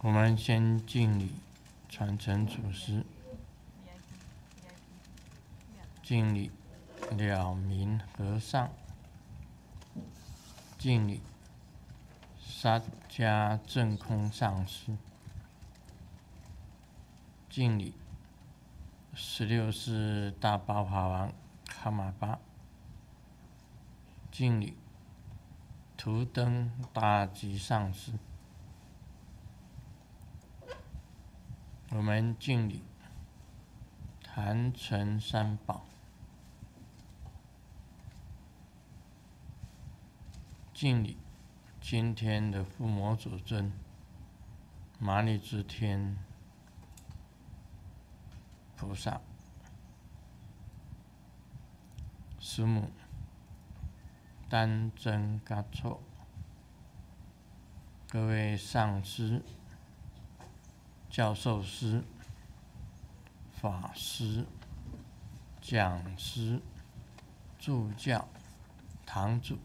我们先敬礼，传承祖师。敬礼，了明和尚。敬礼，沙迦正空上师。敬礼，十六世大宝法王卡玛巴。敬礼，图登大吉上师。我们敬礼，坛城三宝，敬礼今天的父母祖尊，麻利之天菩萨，师母丹真嘎措，各位上师。教授师、法师、讲师、助教、堂主，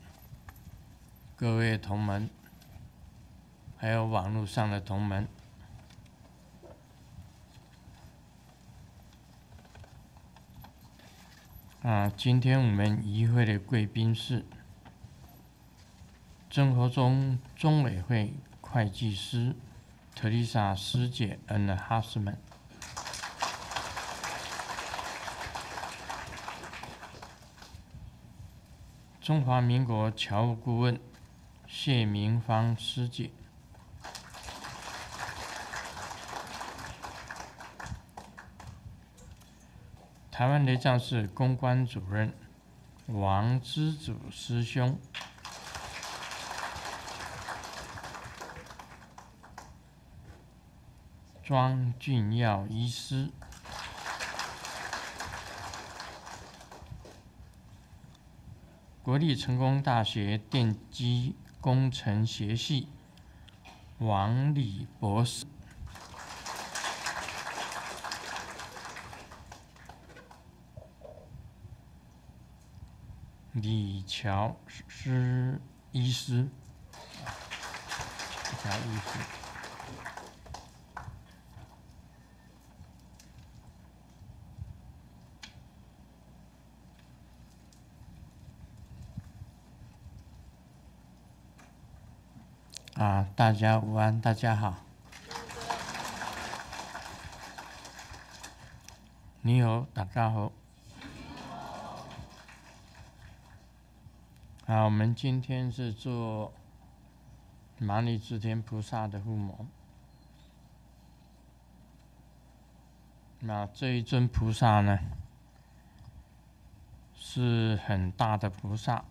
各位同门，还有网络上的同门，啊，今天我们议会的贵宾是郑和中中委会会计师。特丽莎师姐 and husband，中华民国侨务顾问谢明芳师姐，台湾雷藏寺公关主任王之祖师兄。庄俊耀医师，国立成功大学电机工程学系王礼博士，李乔师医师，李乔医师。啊，大家午安，大家好。你好，大家好。好，我们今天是做麻利智天菩萨的护摩。那这一尊菩萨呢，是很大的菩萨。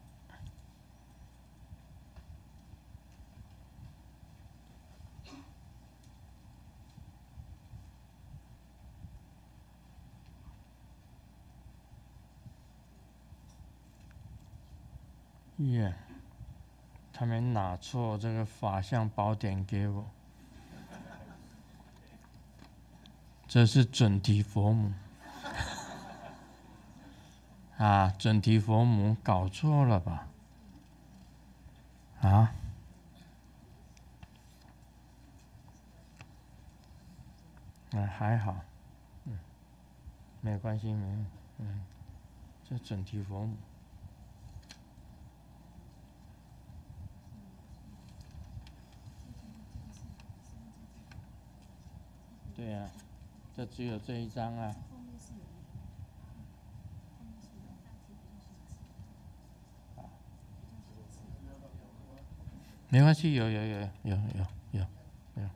耶！他们拿错这个法相宝典给我，这是准提佛母啊！准提佛母搞错了吧？啊？啊，还好，嗯，没关系，没，嗯，这准提佛母。对啊，就只有这一张啊。没关系，有有有有有有有。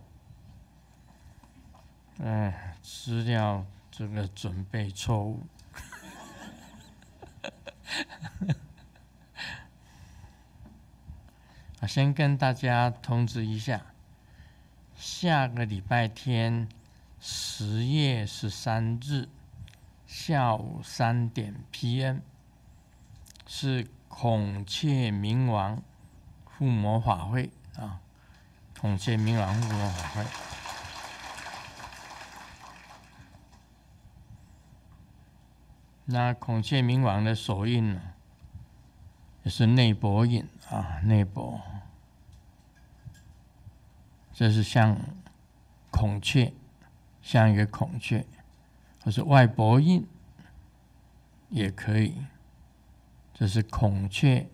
哎，资料这个准备错误。啊，先跟大家通知一下，下个礼拜天。十月十三日下午三点 P.M. 是孔雀明王护魔法会啊！孔雀明王护魔法会。那孔雀明王的手印呢，也是内博印啊，内博。这是像孔雀，像一个孔雀，或是外脖印也可以。这是孔雀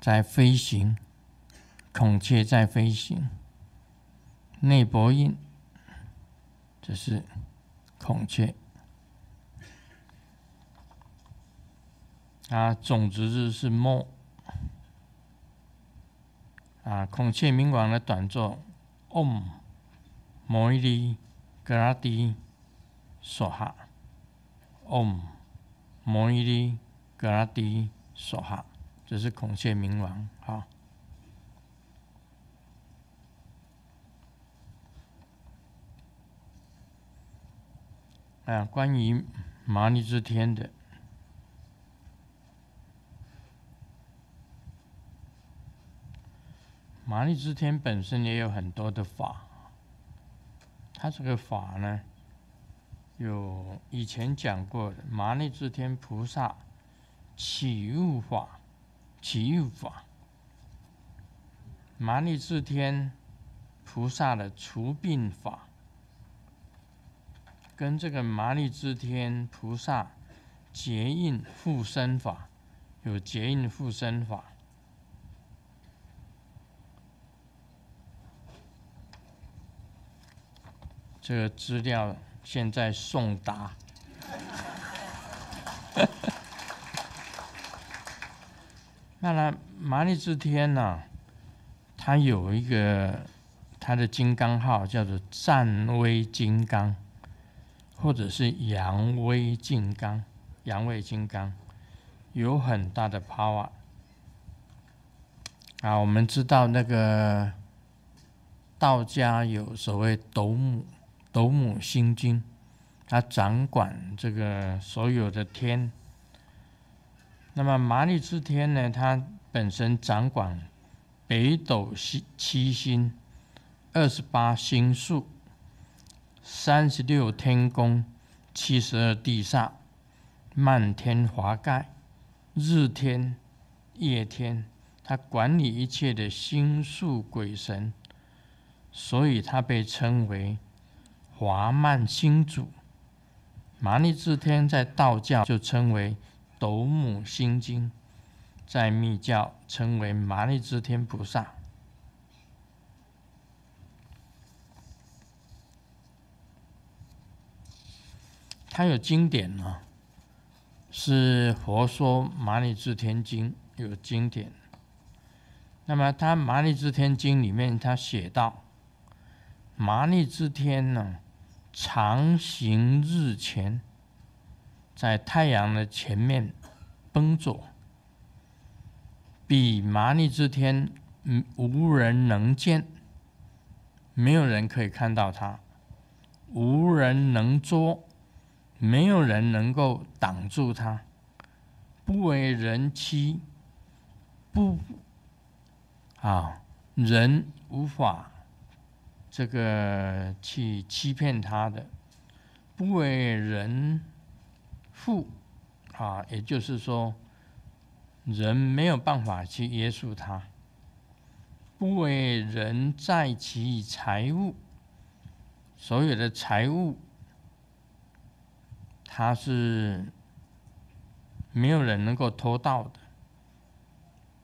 在飞行，孔雀在飞行。内脖印，这是孔雀。啊，种子日是末。啊，孔雀明王的短作，Om，摩利格拉迪索哈，Om，摩伊利格拉迪索哈，这是孔雀明王。好，啊，关于麻利之天的。麻利之天本身也有很多的法，它这个法呢，有以前讲过的麻利之天菩萨起悟法、起悟法，麻利之天菩萨的除病法，跟这个麻利之天菩萨结印护身法，有结印护身法。这个资料现在送达。那呢，麻利之天呢，它有一个它的金刚号叫做战威金刚，或者是扬威金刚，扬威金刚有很大的 power。啊，我们知道那个道家有所谓斗母。斗母星君，他掌管这个所有的天。那么麻利之天呢？它本身掌管北斗七七星、二十八星宿、三十六天宫、七十二地煞、漫天华盖、日天、夜天，它管理一切的星宿鬼神，所以它被称为。华曼星主，麻利之天在道教就称为斗母心经，在密教称为麻利之天菩萨。他有经典呢，是《佛说麻利之天经》有经典。那么他《麻利之天经》里面他写到，麻利之天呢。常行日前，在太阳的前面奔走，比麻利之天无人能见，没有人可以看到他，无人能捉，没有人能够挡住他，不为人欺，不啊，人无法。这个去欺骗他的，不为人父啊，也就是说，人没有办法去约束他，不为人在其财物，所有的财物，他是没有人能够偷盗的，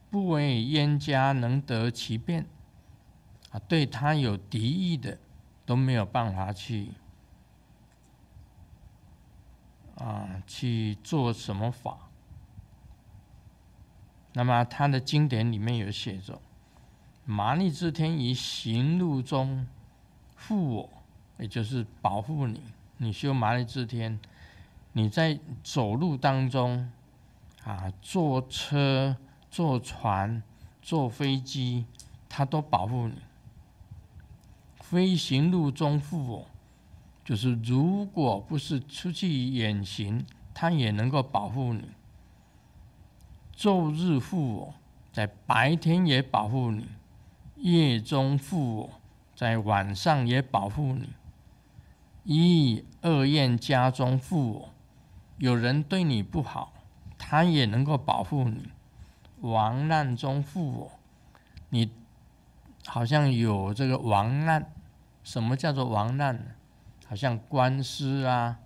不为冤家能得其便。对他有敌意的都没有办法去啊去做什么法。那么他的经典里面有写着：麻利之天于行路中护我，也就是保护你。你修麻利之天，你在走路当中啊，坐车、坐船、坐飞机，他都保护你。飞行路中护我，就是如果不是出去远行，他也能够保护你。昼日护我，在白天也保护你；夜中护我，在晚上也保护你。一恶厌家中护我，有人对你不好，他也能够保护你。亡难中护我，你好像有这个亡难。什么叫做亡难呢？好像官司啊，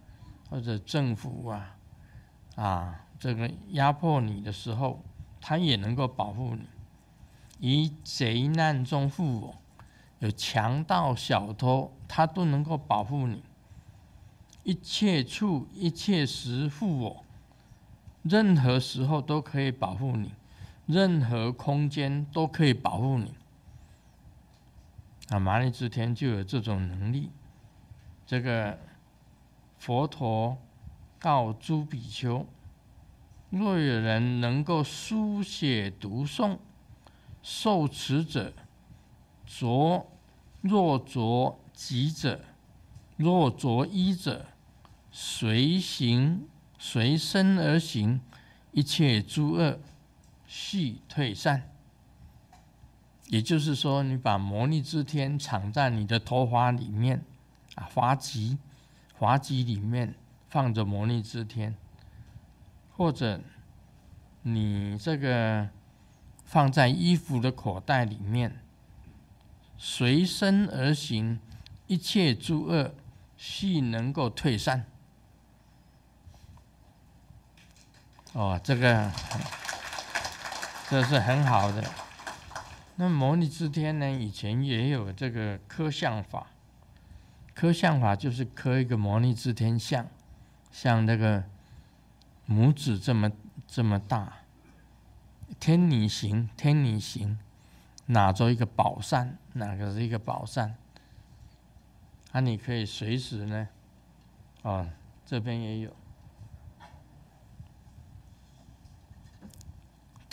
或者政府啊，啊，这个压迫你的时候，他也能够保护你。以贼难中护我，有强盗小偷，他都能够保护你。一切处一切时护我，任何时候都可以保护你，任何空间都可以保护你。啊，麻利之天就有这种能力。这个佛陀告诸比丘：若有人能够书写读诵、受持者，着若着己者，若着衣者，随行随身而行，一切诸恶悉退散。也就是说，你把魔力之天藏在你的头发里面，啊，花髻，花髻里面放着魔力之天，或者你这个放在衣服的口袋里面，随身而行，一切诸恶系能够退散。哦，这个这是很好的。那摩尼之天呢？以前也有这个科相法，科相法就是刻一个摩尼之天像，像那个拇指这么这么大，天女形，天女形，拿着一个宝扇，哪个是一个宝扇？啊，你可以随时呢，哦，这边也有。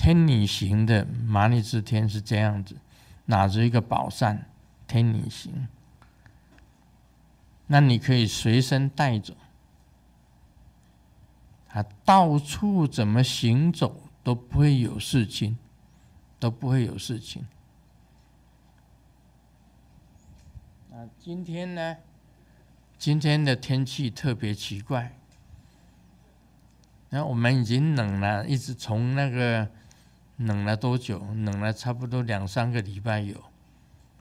天女形的麻利之天是这样子，拿着一个宝扇，天女形，那你可以随身带走，他到处怎么行走都不会有事情，都不会有事情。那今天呢？今天的天气特别奇怪，那我们已经冷了，一直从那个。冷了多久？冷了差不多两三个礼拜有，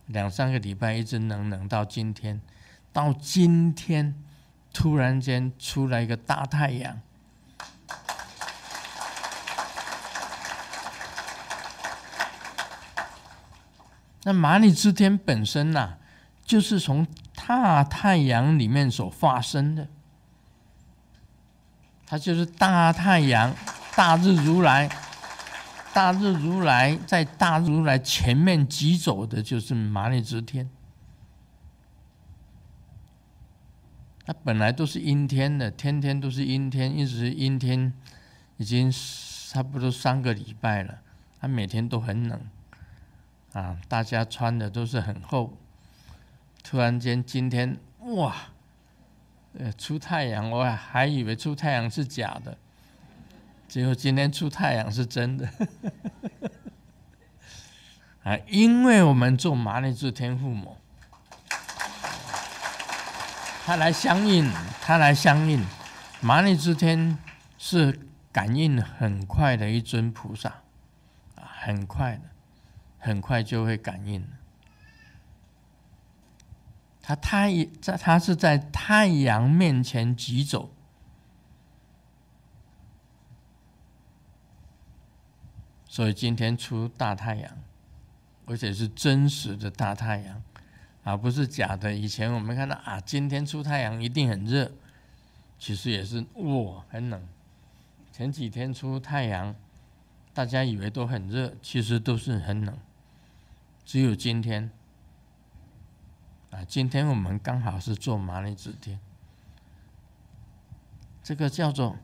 两三个礼拜一直冷冷到今天，到今天突然间出来一个大太阳。那马里之天本身呐，就是从大太阳里面所发生的，它就是大太阳，大日如来。大日如来在大日如来前面疾走的，就是麻利之天。他本来都是阴天的，天天都是阴天，一直阴天，已经差不多三个礼拜了。他每天都很冷，啊，大家穿的都是很厚。突然间今天，哇，呃，出太阳，我还以为出太阳是假的。结果今天出太阳是真的，啊！因为我们做麻利之天父母，他来相应，他来相应。麻利之天是感应很快的一尊菩萨，啊，很快的，很快就会感应。他太在，他是在太阳面前疾走。所以今天出大太阳，而且是真实的大太阳，而不是假的。以前我们看到啊，今天出太阳一定很热，其实也是哇很冷。前几天出太阳，大家以为都很热，其实都是很冷。只有今天，啊，今天我们刚好是做麻利子天，这个叫做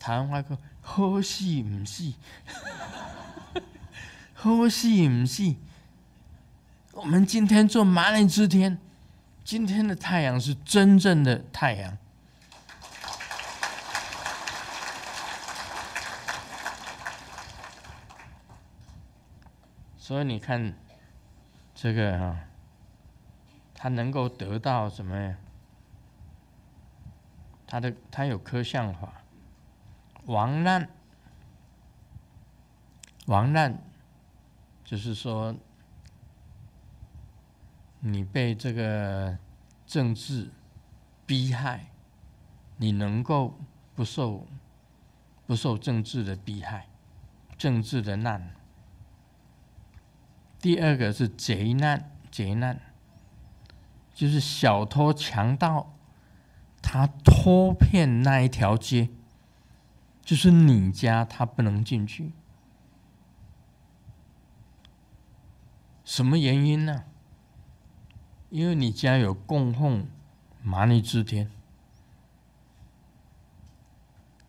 台湾话说“好戏唔戏”。可是不是，我们今天做麻利之天，今天的太阳是真正的太阳。所以你看，这个哈，他能够得到什么呀？他的他有科相法，亡难，亡难。就是说，你被这个政治逼害，你能够不受不受政治的逼害，政治的难。第二个是贼难，贼难就是小偷强盗，他偷骗那一条街，就是你家，他不能进去。什么原因呢？因为你家有供奉麻尼之天，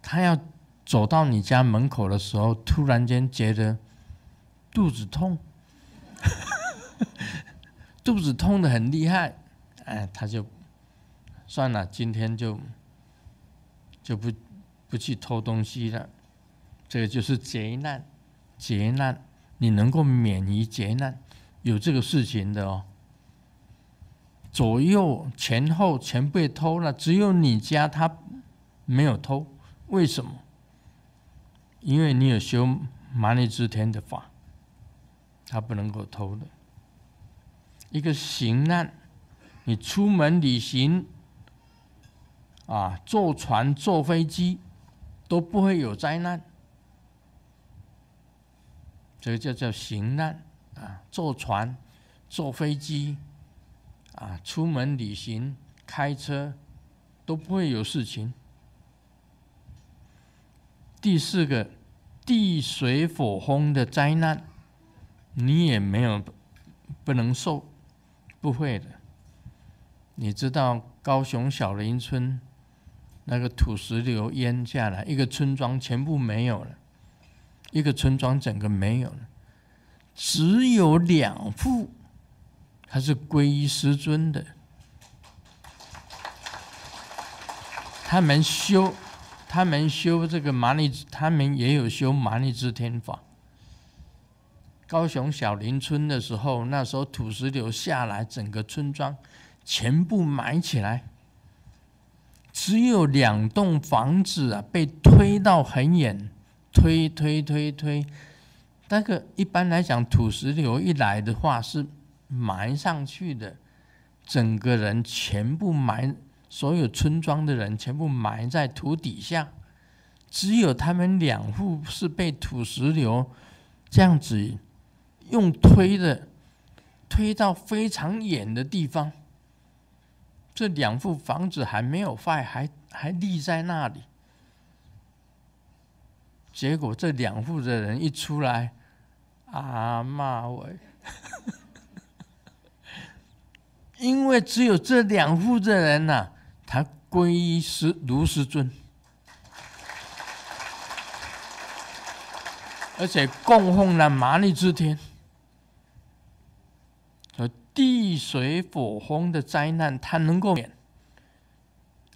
他要走到你家门口的时候，突然间觉得肚子痛，肚子痛的很厉害，哎，他就算了，今天就就不不去偷东西了。这个就是劫难，劫难，你能够免于劫难，有这个事情的哦。左右前后全被偷了，只有你家他没有偷，为什么？因为你有修蛮力之天的法，他不能够偷的。一个行难，你出门旅行啊，坐船坐飞机都不会有灾难，这个叫叫行难啊，坐船坐飞机。啊，出门旅行、开车都不会有事情。第四个，地水火风的灾难，你也没有不能受，不会的。你知道高雄小林村那个土石流淹下来，一个村庄全部没有了，一个村庄整个没有了，只有两户。他是皈依师尊的，他们修，他们修这个麻利，他们也有修麻利之天法。高雄小林村的时候，那时候土石流下来，整个村庄全部埋起来，只有两栋房子啊被推到很远，推推推推。那个一般来讲，土石流一来的话是。埋上去的，整个人全部埋，所有村庄的人全部埋在土底下，只有他们两户是被土石流这样子用推的推到非常远的地方，这两户房子还没有坏，还还立在那里。结果这两户的人一出来，啊妈喂！因为只有这两户的人呐，他皈依师卢师尊，而且供奉了麻利之天，和地水火风的灾难，他能够免。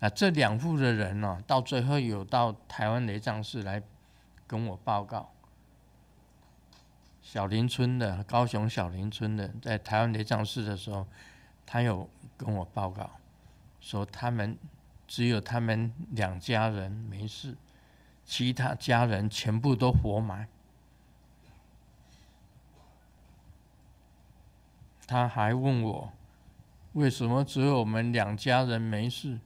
啊，这两户的人呢，到最后有到台湾雷藏寺来跟我报告，小林村的高雄小林村的，在台湾雷藏寺的时候。他有跟我报告，说他们只有他们两家人没事，其他家人全部都活埋。他还问我，为什么只有我们两家人没事？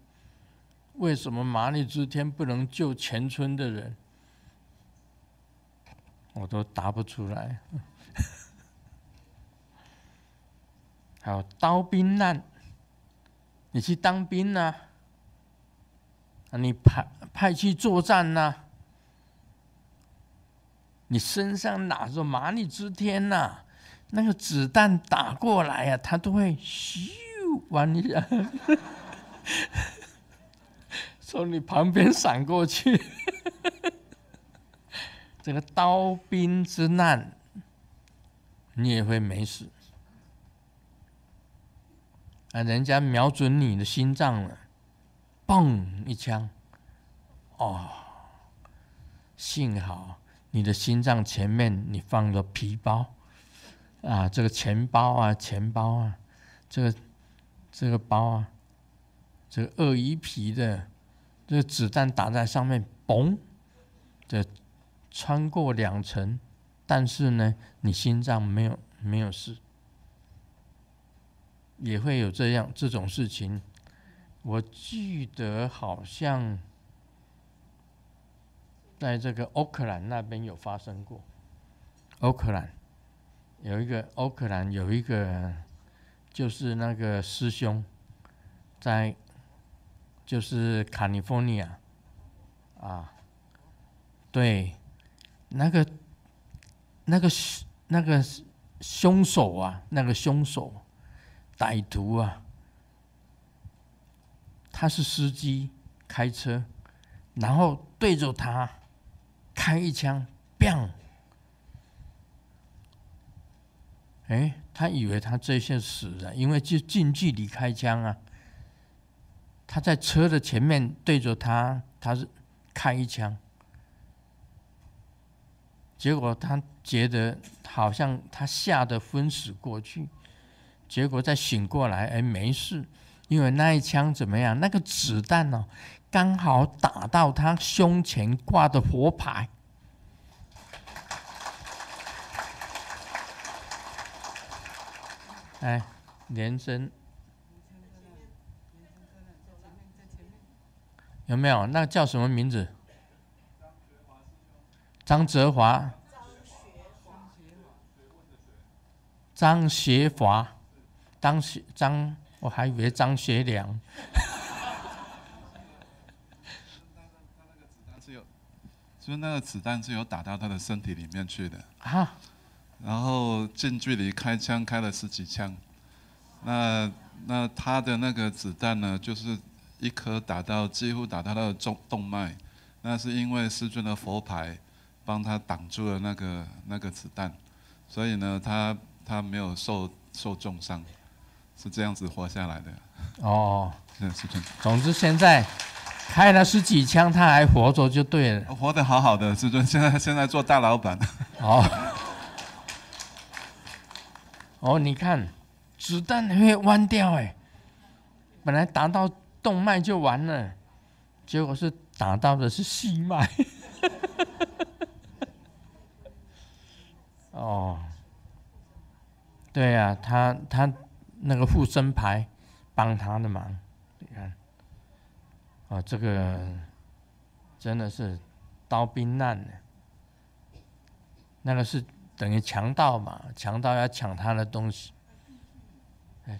为什么麻利之天不能救全村的人？我都答不出来。还有刀兵难，你去当兵呐？啊，你派派去作战呐？你身上拿着麻利之天呐？那个子弹打过来呀，他都会咻往你 从你旁边闪过去。这个刀兵之难，你也会没死。啊！人家瞄准你的心脏了，嘣一枪，哦，幸好你的心脏前面你放了皮包，啊，这个钱包啊，钱包啊，这个这个包啊，这个鳄鱼皮的，这个子弹打在上面，嘣，这穿过两层，但是呢，你心脏没有没有事。也会有这样这种事情。我记得好像在这个欧克兰那边有发生过。欧克兰有一个欧克兰有一个，就是那个师兄在，就是卡利福尼亚啊，对，那个那个那个凶手啊，那个凶手歹徒啊。他是司机，开车，然后对着他开一枪，bang！哎，他以为他这些死了，因为就近距离开枪啊。他在车的前面对着他，他是开一枪，结果他觉得好像他吓得昏死过去，结果再醒过来，哎，没事。因为那一枪怎么样？那个子弹哦，刚好打到他胸前挂的佛牌。哎，连声有没有？那叫什么名字？张哲华。张学华。张学张。我还以为张学良。就是那个子弹是有打到他的身体里面去的啊，然后近距离开枪开了十几枪，那那他的那个子弹呢，就是一颗打到几乎打到他的中动脉，那是因为师尊的佛牌帮他挡住了那个那个子弹，所以呢，他他没有受受重伤。是这样子活下来的哦，是是这总之现在开了十几枪，他还活着就对了。活得好好的，至尊 现在现在做大老板。哦，哦，你看子弹会弯掉哎，本来打到动脉就完了，结果是打到的是细脉。哦，对呀，他他。那个护身牌帮他的忙，你看，啊，这个真的是刀兵难的。那个是等于强盗嘛，强盗要抢他的东西，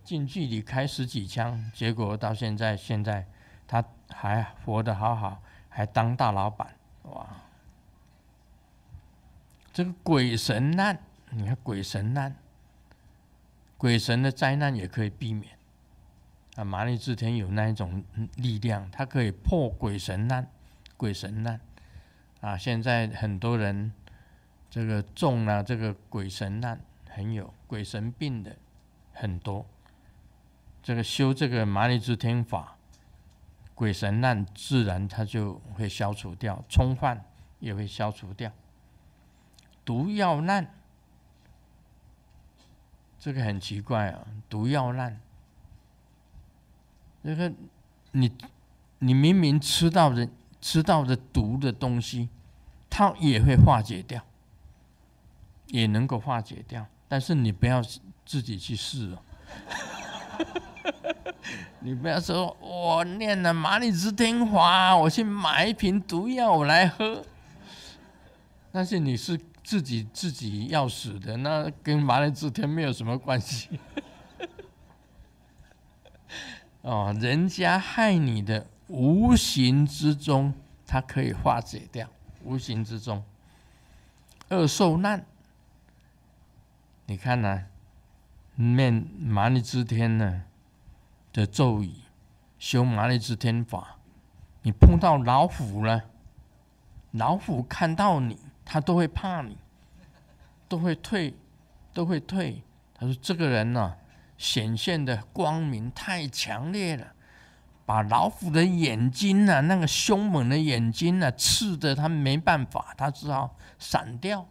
近距离开十几枪，结果到现在现在他还活得好好，还当大老板，哇！这个鬼神难，你看鬼神难。鬼神的灾难也可以避免啊！麻利之天有那一种力量，它可以破鬼神难、鬼神难啊！现在很多人这个中了这个鬼神难，很有鬼神病的很多，这个修这个麻利之天法，鬼神难自然它就会消除掉，冲犯也会消除掉，毒药难。这个很奇怪啊，毒药难。这个你你明明吃到的吃到的毒的东西，它也会化解掉，也能够化解掉。但是你不要自己去试哦。你不要说我念了麻利之天华，我去买一瓶毒药来喝。但是你是。自己自己要死的，那跟麻利之天没有什么关系。哦，人家害你的，无形之中，它可以化解掉。无形之中，恶受难。你看呢？念麻利之天呢的咒语，修麻利之天法，你碰到老虎了，老虎看到你。他都会怕你，都会退，都会退。他说：“这个人呢，显现的光明太强烈了，把老虎的眼睛呢，那个凶猛的眼睛呢，刺的他没办法，他只好闪掉。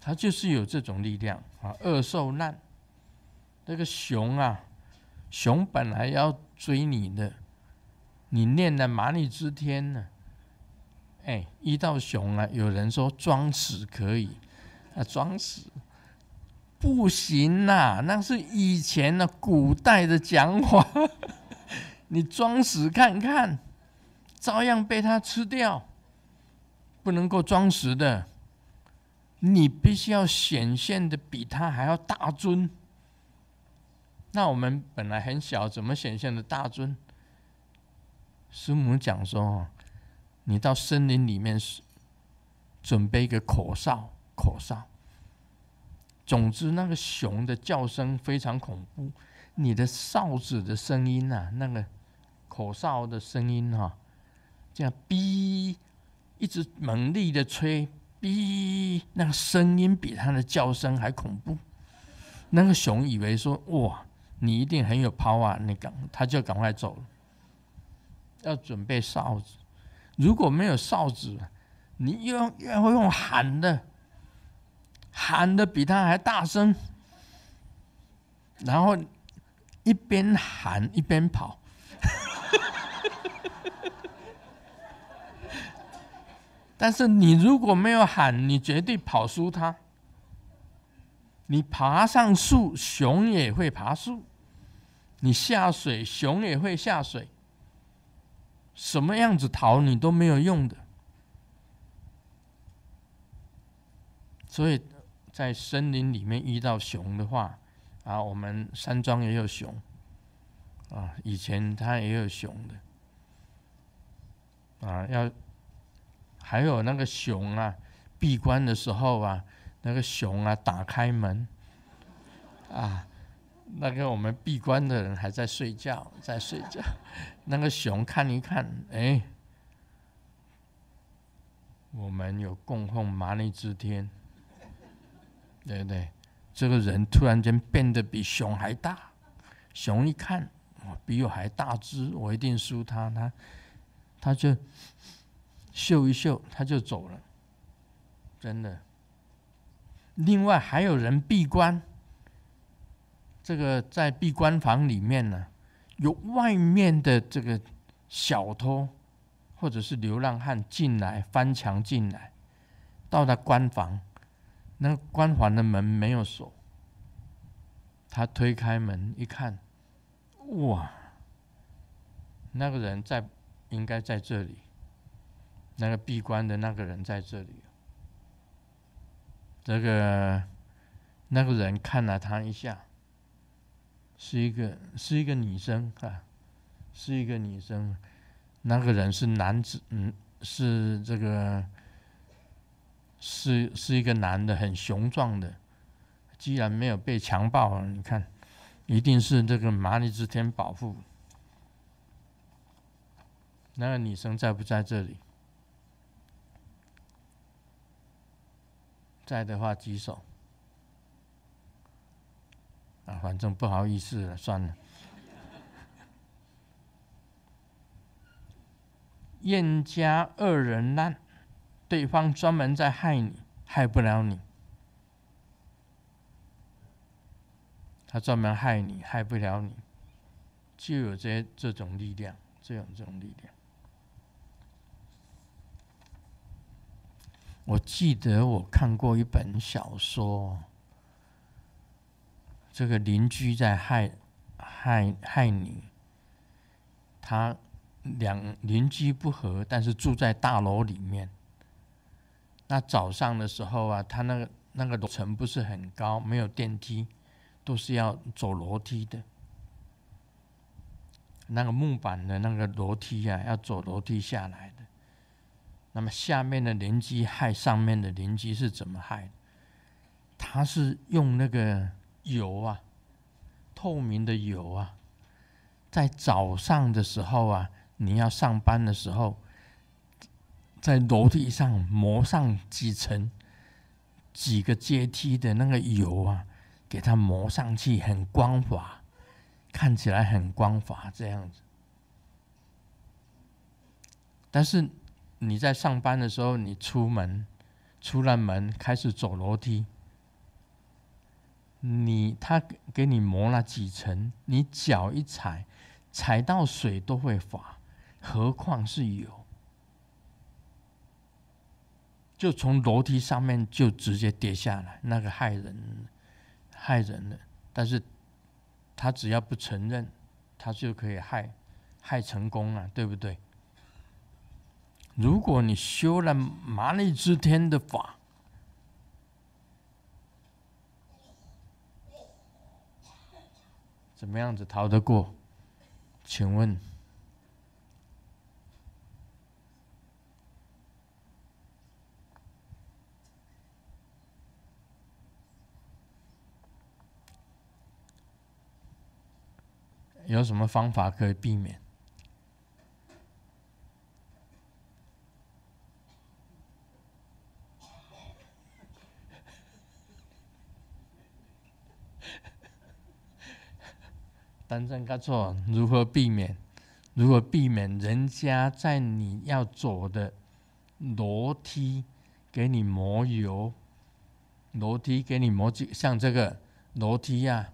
他就是有这种力量啊，恶受难。那个熊啊，熊本来要追你的，你念的麻利之天呢？”哎，遇到熊啊，有人说装死可以，啊，装死不行呐，那是以前的古代的讲法，你装死看看，照样被他吃掉，不能够装死的，你必须要显现的比他还要大尊。那我们本来很小，怎么显现的大尊？师母讲说，你到森林里面是准备一个口哨，口哨。总之，那个熊的叫声非常恐怖。你的哨子的声音呐，那个口哨的声音哈，这样哔，一直猛力的吹哔，那个声音比它的叫声还恐怖。那个熊以为说哇，你一定很有 power，你赶，他就赶快走了。要准备哨子，如果没有哨子，你又又会用喊的。喊的比他还大声，然后一边喊一边跑。但是你如果没有喊，你绝对跑输他。你爬上树，熊也会爬树；你下水，熊也会下水。什么样子逃你都没有用的，所以。在森林里面遇到熊的话，啊，我们山庄也有熊，啊，以前它也有熊的，啊，要还有那个熊啊，闭关的时候啊，那个熊啊打开门，啊，那个我们闭关的人还在睡觉，在睡觉，那个熊看一看，哎，我们有供奉麻利之天。对不对？这个人突然间变得比熊还大，熊一看，比我还大只，我一定输他。他，他就嗅一嗅，他就走了。真的。另外还有人闭关，这个在闭关房里面呢，有外面的这个小偷或者是流浪汉进来翻墙进来，到了关房。那个关环的门没有锁，他推开门一看，哇，那个人在，应该在这里。那个闭关的那个人在这里。这个那个人看了他一下，是一个是一个女生啊，是一个女生。那个人是男子，嗯，是这个。是是一个男的，很雄壮的。既然没有被强暴，你看，一定是这个麻利之天保护。那个女生在不在这里？在的话举手。啊，反正不好意思了，算了。燕家二人难。对方专门在害你，害不了你。他专门害你，害不了你，就有这这种力量，这种这种力量。我记得我看过一本小说，这个邻居在害害害你，他两邻居不和，但是住在大楼里面。那早上的时候啊，他那个那个楼层不是很高，没有电梯，都是要走楼梯的。那个木板的那个楼梯啊，要走楼梯下来的。那么下面的邻居害上面的邻居是怎么害？他是用那个油啊，透明的油啊，在早上的时候啊，你要上班的时候。在楼梯上磨上几层、几个阶梯的那个油啊，给它磨上去，很光滑，看起来很光滑这样子。但是你在上班的时候，你出门出了门开始走楼梯，你他给你磨了几层，你脚一踩，踩到水都会滑，何况是油。就从楼梯上面就直接跌下来，那个害人害人的，但是他只要不承认，他就可以害害成功了，对不对？如果你修了麻利之天的法，怎么样子逃得过？请问？有什么方法可以避免？单正该错，如何避免？如何避免人家在你要走的楼梯给你磨油？楼梯给你磨几像这个楼梯呀？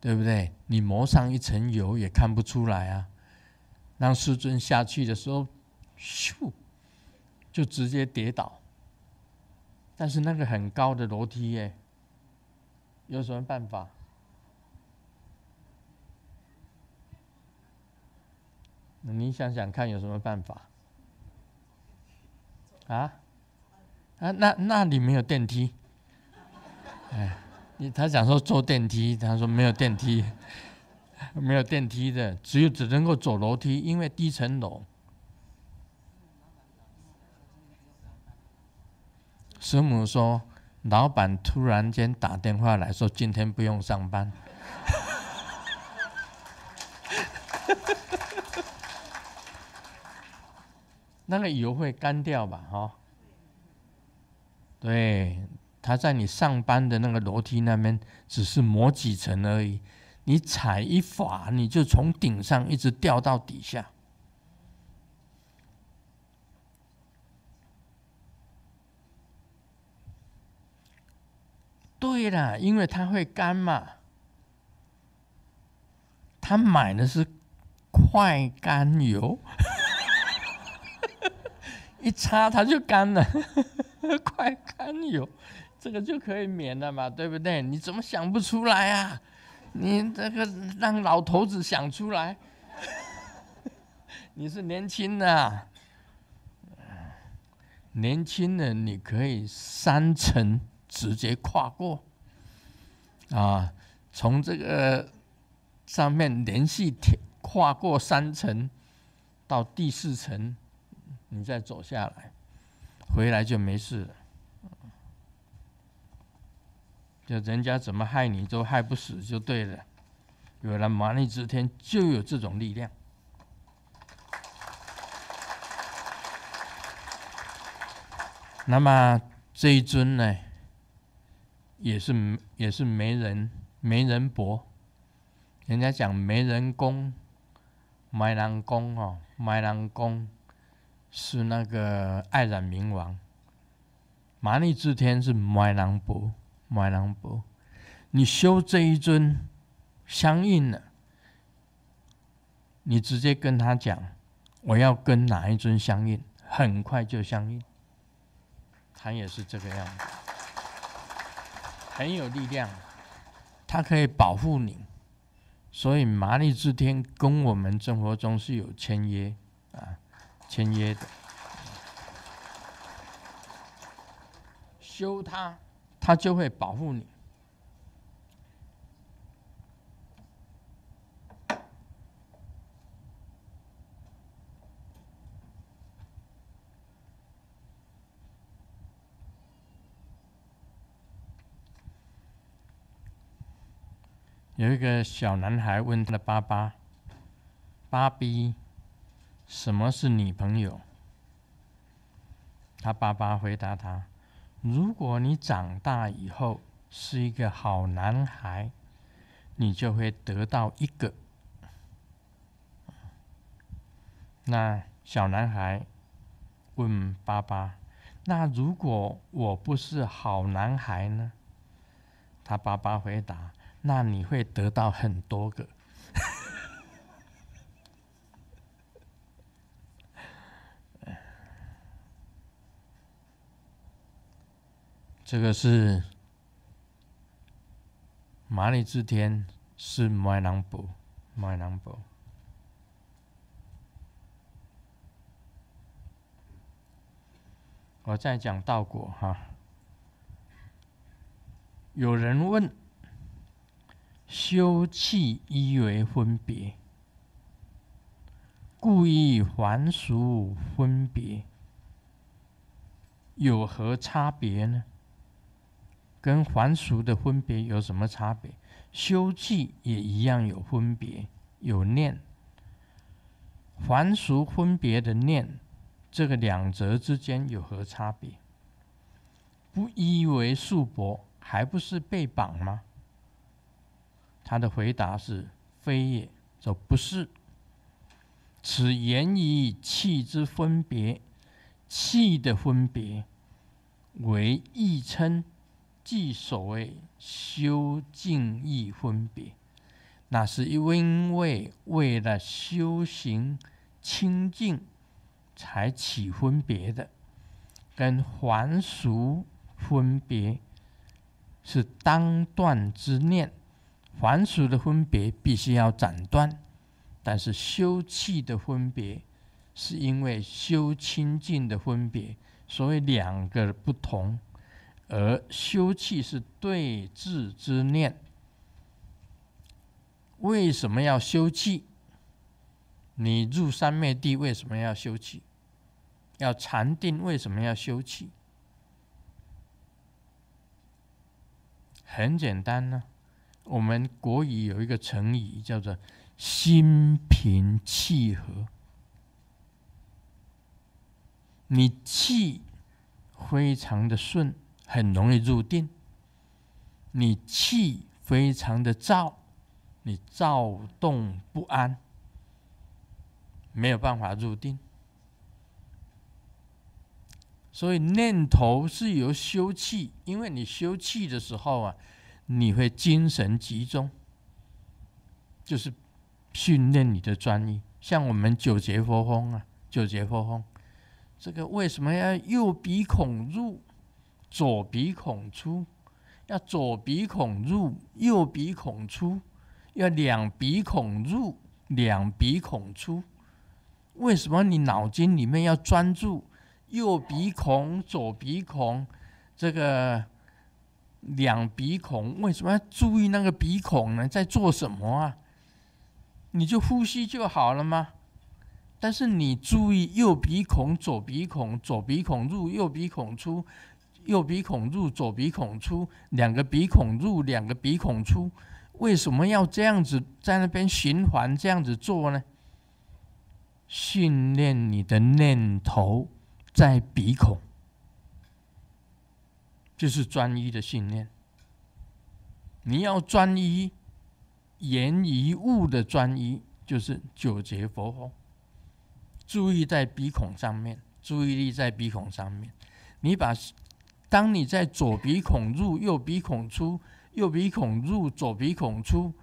对不对？你磨上一层油也看不出来啊！让师尊下去的时候，咻，就直接跌倒。但是那个很高的楼梯耶，有什么办法？你想想看，有什么办法？啊？啊？那那里没有电梯？哎。他想说坐电梯，他说没有电梯，没有电梯的，只有只能够走楼梯，因为低层楼。师母说，老板突然间打电话来说，今天不用上班。那个油会干掉吧？哈，对。他在你上班的那个楼梯那边，只是磨几层而已。你踩一滑，你就从顶上一直掉到底下。对啦，因为它会干嘛？他买的是快干油，一擦它就干了，快干油。这个就可以免了嘛，对不对？你怎么想不出来啊？你这个让老头子想出来，你是年轻的，年轻人你可以三层直接跨过，啊，从这个上面连续跳跨过三层，到第四层，你再走下来，回来就没事了。就人家怎么害你都害不死就对了，有了麻利之天就有这种力量。那么这一尊呢，也是也是没人没人博，人家讲没人攻，埋人攻哦，埋人攻是那个爱染明王，麻利之天是埋人博。买郎博，你修这一尊相应了，你直接跟他讲，我要跟哪一尊相应，很快就相应。他也是这个样子，很有力量，它可以保护你。所以麻利之天跟我们生活中是有签约啊，签约的，修它。他就会保护你。有一个小男孩问他的爸爸：“爸比，什么是女朋友？”他爸爸回答他。如果你长大以后是一个好男孩，你就会得到一个。那小男孩问爸爸：“那如果我不是好男孩呢？”他爸爸回答：“那你会得到很多个。”这个是麻利之天是 my number，my number。我再讲道果哈。有人问：修气依为分别，故意还俗分别，有何差别呢？跟还俗的分别有什么差别？修气也一样有分别，有念。还俗分别的念，这个两者之间有何差别？不依为束缚。还不是被绑吗？他的回答是：非也，则不是。此言以气之分别，气的分别为义称，即所谓修静意分别。那是因为为了修行清净，才起分别的，跟还俗分别。是当断之念，凡俗的分别必须要斩断；但是修气的分别，是因为修清净的分别，所以两个不同。而修气是对治之念。为什么要修气？你入三昧地为什么要修气？要禅定为什么要修气？很简单呢，我们国语有一个成语叫做“心平气和”。你气非常的顺，很容易入定；你气非常的躁，你躁动不安，没有办法入定。所以念头是由修气，因为你修气的时候啊，你会精神集中，就是训练你的专一。像我们九节佛风啊，九节佛风，这个为什么要右鼻孔入，左鼻孔出？要左鼻孔入，右鼻孔出，要两鼻孔入，两鼻孔出。为什么你脑筋里面要专注？右鼻孔、左鼻孔，这个两鼻孔，为什么要注意那个鼻孔呢？在做什么啊？你就呼吸就好了吗？但是你注意右鼻孔、左鼻孔，左鼻孔入，右鼻孔出，右鼻孔入，左鼻孔出，两个鼻孔入，两个鼻孔出，为什么要这样子在那边循环这样子做呢？训练你的念头。在鼻孔，就是专一的训练。你要专一，言一物的专一，就是九节佛法。注意在鼻孔上面，注意力在鼻孔上面。你把，当你在左鼻孔入，右鼻孔出，右鼻孔入，左鼻孔出，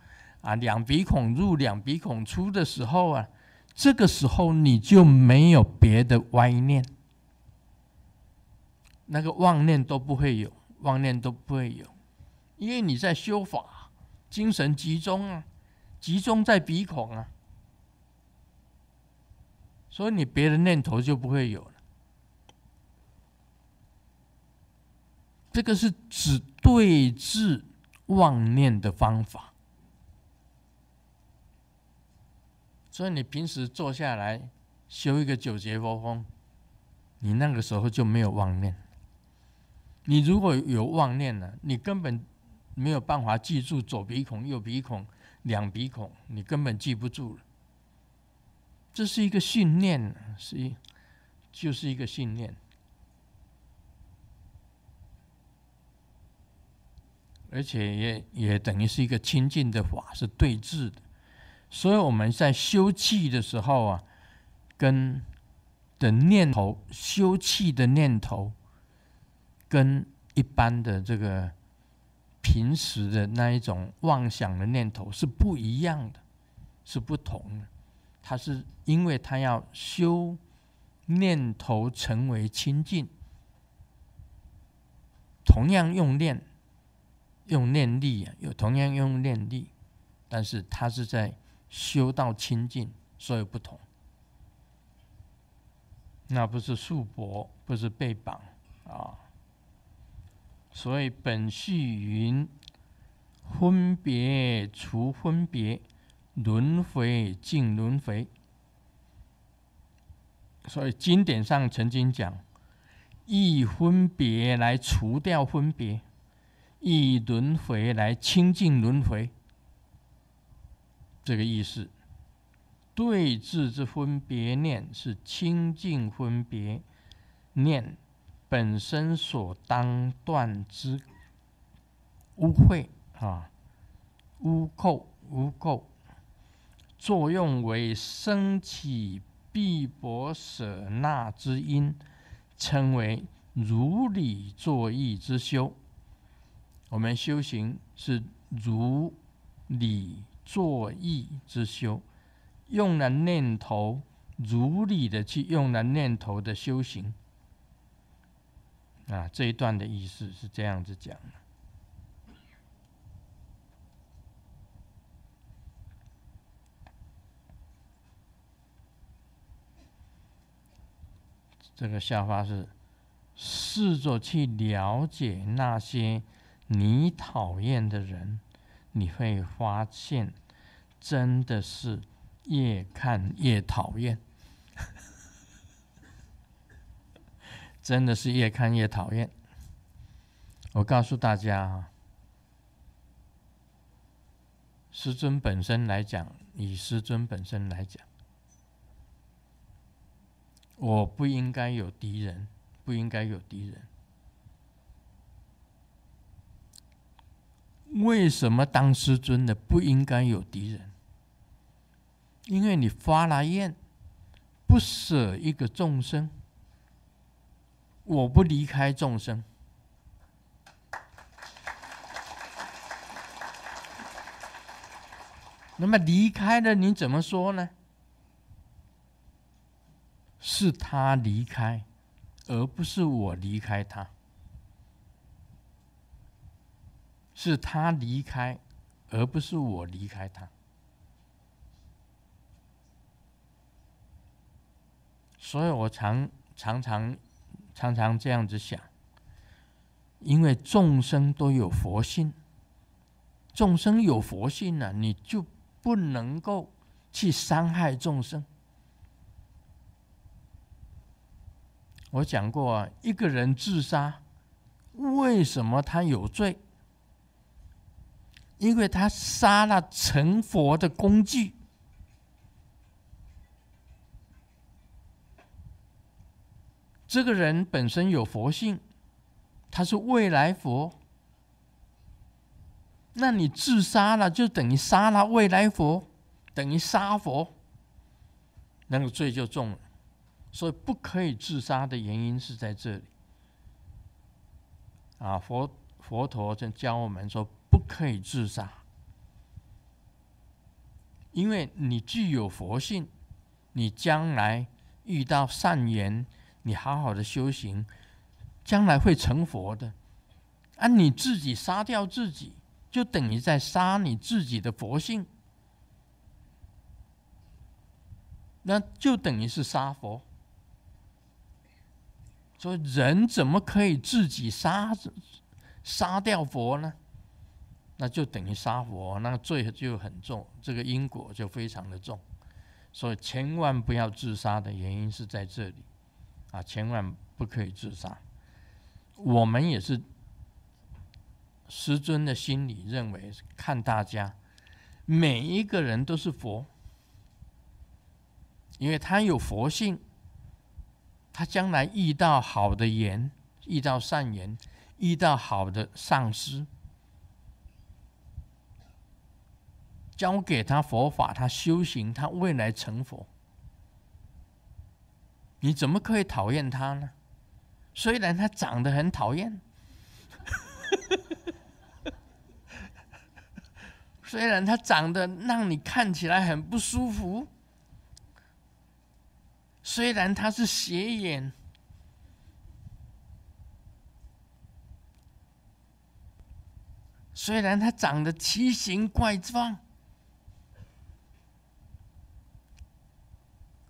啊，两鼻孔入，两鼻孔出的时候啊，这个时候你就没有别的歪念。那个妄念都不会有，妄念都不会有，因为你在修法，精神集中啊，集中在鼻孔啊，所以你别的念头就不会有了。这个是指对治妄念的方法，所以你平时坐下来修一个九节佛风，你那个时候就没有妄念。你如果有妄念了，你根本没有办法记住左鼻孔、右鼻孔、两鼻孔，你根本记不住了。这是一个训练，是一就是一个训练，而且也也等于是一个清净的法，是对峙的。所以我们在修气的时候啊，跟的念头修气的念头。跟一般的这个平时的那一种妄想的念头是不一样的，是不同的。他是因为他要修念头成为清净，同样用念，用念力啊，有同样用念力，但是他是在修道清净，所以不同。那不是束缚，不是被绑啊。所以本序云：分别除分别，轮回尽轮回。所以经典上曾经讲，以分别来除掉分别，以轮回来清净轮回。这个意思。对治之分别念是清净分别念本身所当断之污秽啊污垢污垢，作用为升起必薄舍那之因，称为如理作意之修。我们修行是如理作意之修。用了念头，如理的去用了念头的修行，啊，这一段的意思是这样子讲的。这个下发是试着去了解那些你讨厌的人，你会发现，真的是。越看越讨厌，真的是越看越讨厌。我告诉大家啊，师尊本身来讲，以师尊本身来讲，我不应该有敌人，不应该有敌人。为什么当师尊的不应该有敌人？因为你发了愿，不舍一个众生，我不离开众生。那么离开了，你怎么说呢？是他离开，而不是我离开他。是他离开，而不是我离开他。所以我常常常常常这样子想，因为众生都有佛性，众生有佛性呢，你就不能够去伤害众生。我讲过啊，一个人自杀，为什么他有罪？因为他杀了成佛的工具。这个人本身有佛性，他是未来佛。那你自杀了，就等于杀了未来佛，等于杀佛，那个罪就重了。所以不可以自杀的原因是在这里。啊，佛佛陀就教我们说，不可以自杀，因为你具有佛性，你将来遇到善缘。你好好的修行，将来会成佛的。啊，你自己杀掉自己，就等于在杀你自己的佛性，那就等于是杀佛。所以人怎么可以自己杀杀掉佛呢？那就等于杀佛，那个罪就很重，这个因果就非常的重。所以千万不要自杀的原因是在这里。啊，千万不可以自杀。我们也是师尊的心里认为，看大家每一个人都是佛，因为他有佛性，他将来遇到好的缘，遇到善缘，遇到好的上师，教给他佛法，他修行，他未来成佛。你怎么可以讨厌他呢？虽然他长得很讨厌，虽然他长得让你看起来很不舒服，虽然他是斜眼，虽然他长得奇形怪状，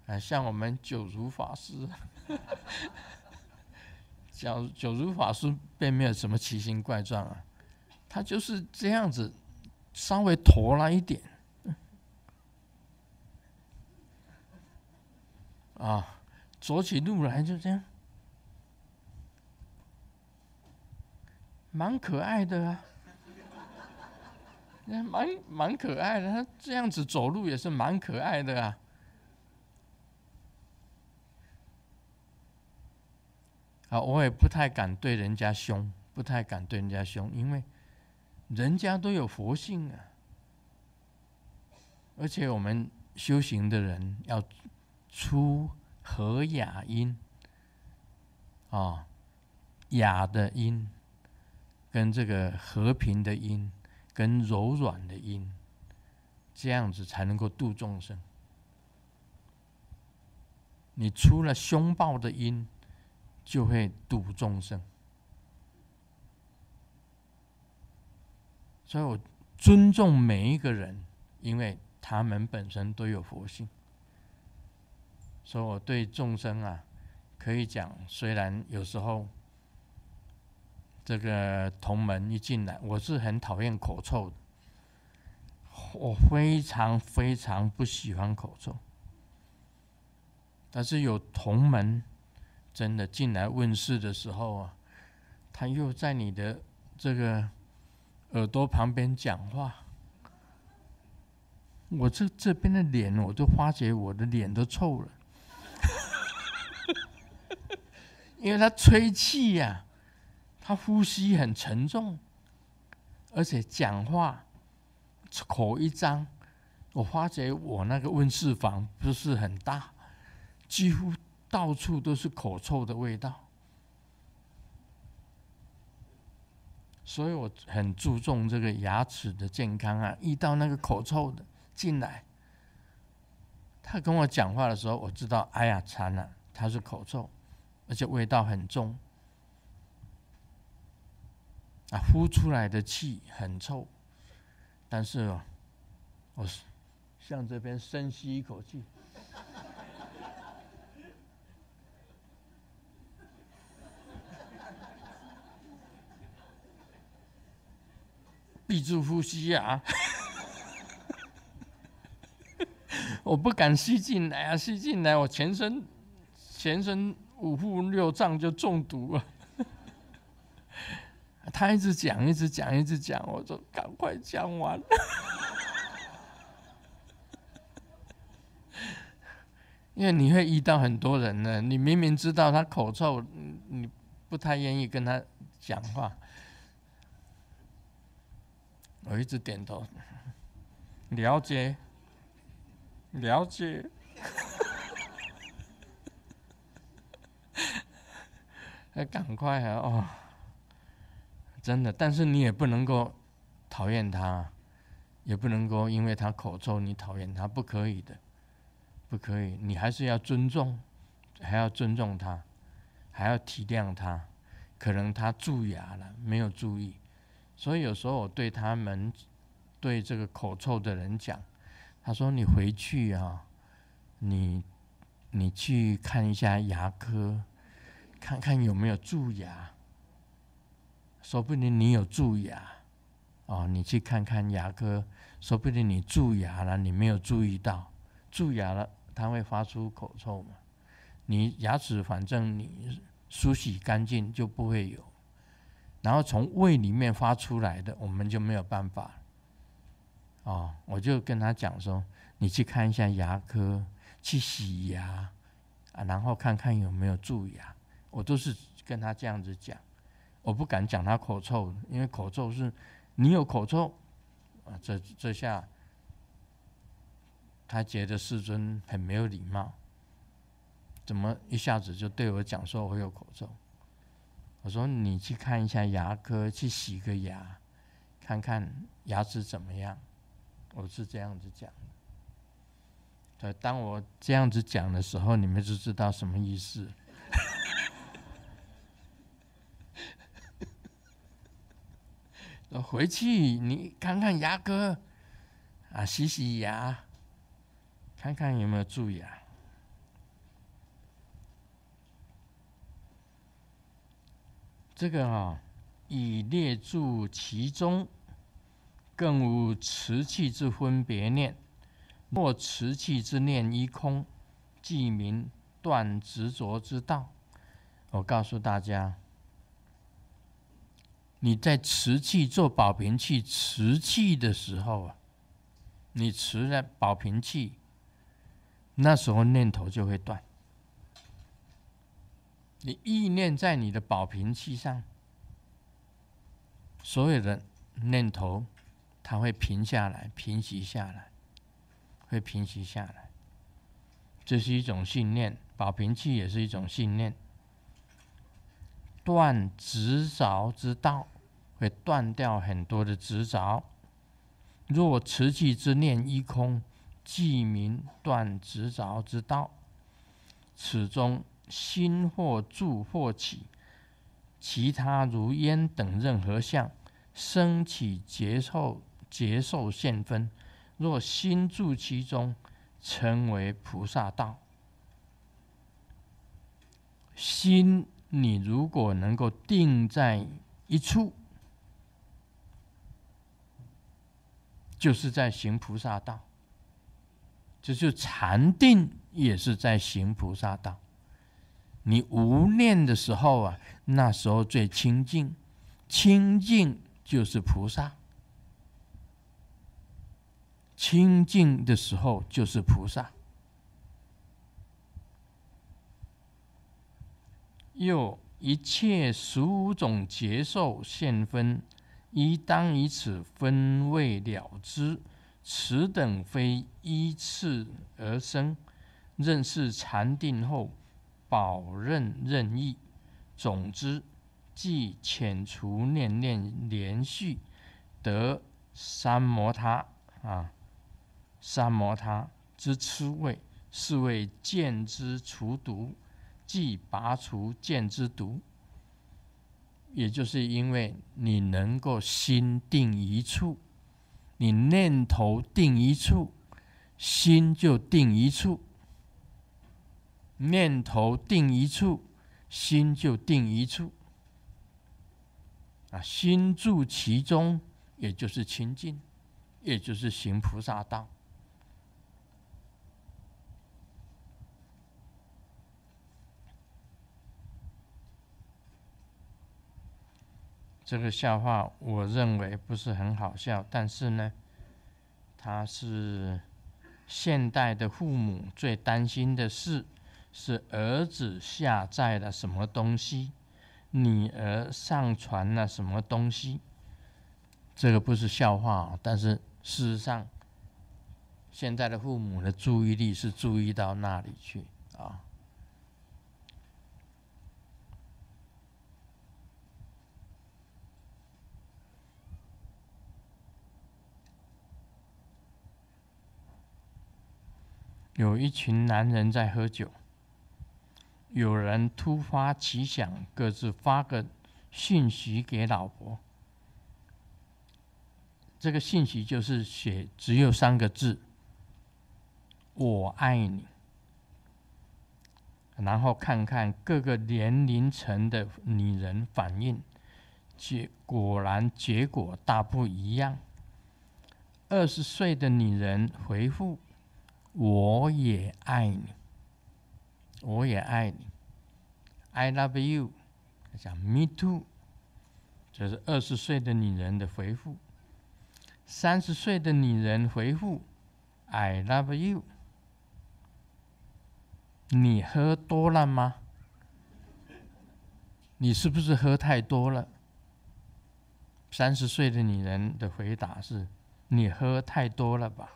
啊，像我们九如法师，九九如法师并没有什么奇形怪状啊，他就是这样子，稍微驼了一点，啊，走起路来就这样，蛮可爱的啊。蛮蛮可爱的，他这样子走路也是蛮可爱的啊。啊，我也不太敢对人家凶，不太敢对人家凶，因为人家都有佛性啊。而且我们修行的人要出和雅音，啊，雅的音跟这个和平的音。跟柔软的音，这样子才能够度众生。你出了凶暴的音，就会度众生。所以我尊重每一个人，因为他们本身都有佛性。所以我对众生啊，可以讲，虽然有时候。这个同门一进来，我是很讨厌口臭的，我非常非常不喜欢口臭。但是有同门真的进来问事的时候啊，他又在你的这个耳朵旁边讲话，我这这边的脸我都发觉我的脸都臭了，因为他吹气呀。他呼吸很沉重，而且讲话口一张，我发觉我那个温室房不是很大，几乎到处都是口臭的味道，所以我很注重这个牙齿的健康啊。遇到那个口臭的进来，他跟我讲话的时候，我知道，哎呀，惨了，他是口臭，而且味道很重。啊，呼出来的气很臭，但是哦，我向这边深吸一口气，闭住呼吸啊！我不敢吸进来啊，吸进来我全身全身五腑六脏就中毒了。他一直讲，一直讲，一直讲，我说赶快讲完，因为你会遇到很多人呢。你明明知道他口臭，你不太愿意跟他讲话。我一直点头，了解，了解，那 赶快啊！哦。真的，但是你也不能够讨厌他，也不能够因为他口臭你讨厌他，不可以的，不可以。你还是要尊重，还要尊重他，还要体谅他。可能他蛀牙了，没有注意，所以有时候我对他们，对这个口臭的人讲，他说：“你回去啊，你你去看一下牙科，看看有没有蛀牙。”说不定你有蛀牙，哦，你去看看牙科。说不定你蛀牙了，你没有注意到，蛀牙了，它会发出口臭嘛？你牙齿反正你梳洗干净就不会有，然后从胃里面发出来的，我们就没有办法。哦，我就跟他讲说，你去看一下牙科，去洗牙啊，然后看看有没有蛀牙。我都是跟他这样子讲。我不敢讲他口臭，因为口臭是，你有口臭，啊，这这下，他觉得世尊很没有礼貌，怎么一下子就对我讲说我有口臭？我说你去看一下牙科，去洗个牙，看看牙齿怎么样。我是这样子讲的。当我这样子讲的时候，你们就知道什么意思。回去你看看牙科，啊，洗洗牙，看看有没有蛀牙。这个啊，已列住其中，更无瓷器之分别念。若瓷器之念一空，即名断执着之道。我告诉大家，你在瓷器做保平器、瓷器的时候啊，你持了保平器，那时候念头就会断。你意念在你的保平器上，所有的念头，它会平下来，平息下来，会平息下来。这是一种信念，保平器也是一种信念。断执着之道，会断掉很多的执着。若持器之念一空，即名断执着之道。此中。心或住或起，其他如烟等任何相，生起劫受劫受现分。若心住其中，称为菩萨道。心，你如果能够定在一处，就是在行菩萨道。这就禅定，也是在行菩萨道。你无念的时候啊，那时候最清净，清净就是菩萨。清净的时候就是菩萨。又一切十五种劫受现分，宜当以此分位了之。此等非依次而生，认识禅定后。保任任意，总之，即遣除念念连续得三摩他啊，三摩他之痴位，是为见之除毒，即拔除见之毒。也就是因为你能够心定一处，你念头定一处，心就定一处。念头定一处，心就定一处。啊，心住其中，也就是清净，也就是行菩萨道。这个笑话，我认为不是很好笑，但是呢，它是现代的父母最担心的事。是儿子下载了什么东西，女儿上传了什么东西？这个不是笑话，但是事实上，现在的父母的注意力是注意到那里去啊。有一群男人在喝酒。有人突发奇想，各自发个信息给老婆。这个信息就是写只有三个字：“我爱你。”然后看看各个年龄层的女人反应，结果然结果大不一样。二十岁的女人回复：“我也爱你。”我也爱你，I love you。他讲 Me too，这是二十岁的女人的回复。三十岁的女人回复：I love you。你喝多了吗？你是不是喝太多了？三十岁的女人的回答是：你喝太多了吧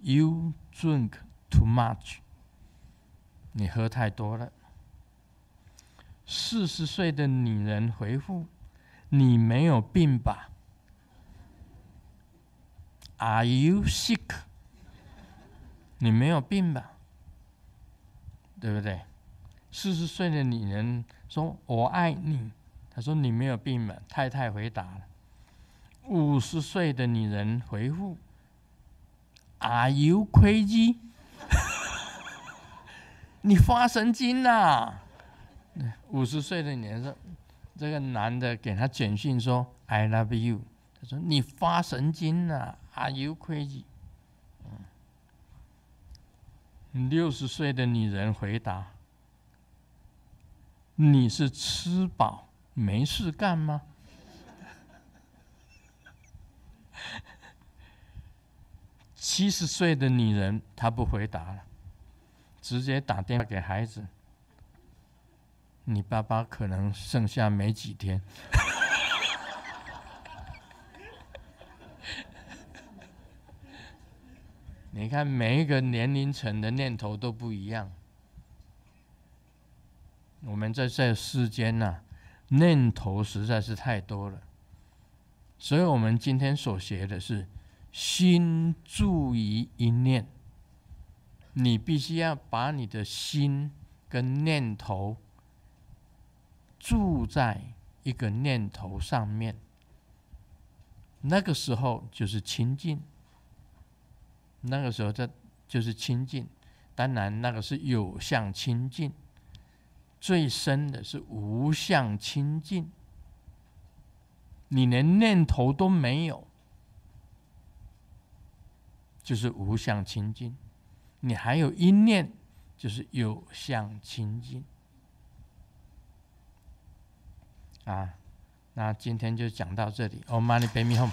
？You drink。Too much，你喝太多了。四十岁的女人回复：“你没有病吧？”Are you sick？你没有病吧？对不对？四十岁的女人说：“我爱你。”他说：“你没有病吧？”太太回答了。五十岁的女人回复：“Are you crazy？你发神经呐！”五十岁的女人：“这个男的给他简讯说 ‘I love you’，他说你发神经呐！Are you crazy？” 六十岁的女人回答：“你是吃饱没事干吗？” 七十岁的女人她不回答了，直接打电话给孩子：“你爸爸可能剩下没几天。”你看，每一个年龄层的念头都不一样。我们在这世间呐，念头实在是太多了，所以我们今天所学的是心住于一念。你必须要把你的心跟念头住在一个念头上面，那个时候就是清净。那个时候，这就是清净。当然，那个是有相清净，最深的是无相清净。你连念头都没有，就是无相清净。你还有一念，就是有相清净。啊，那今天就讲到这里。Oh, money, baby, home.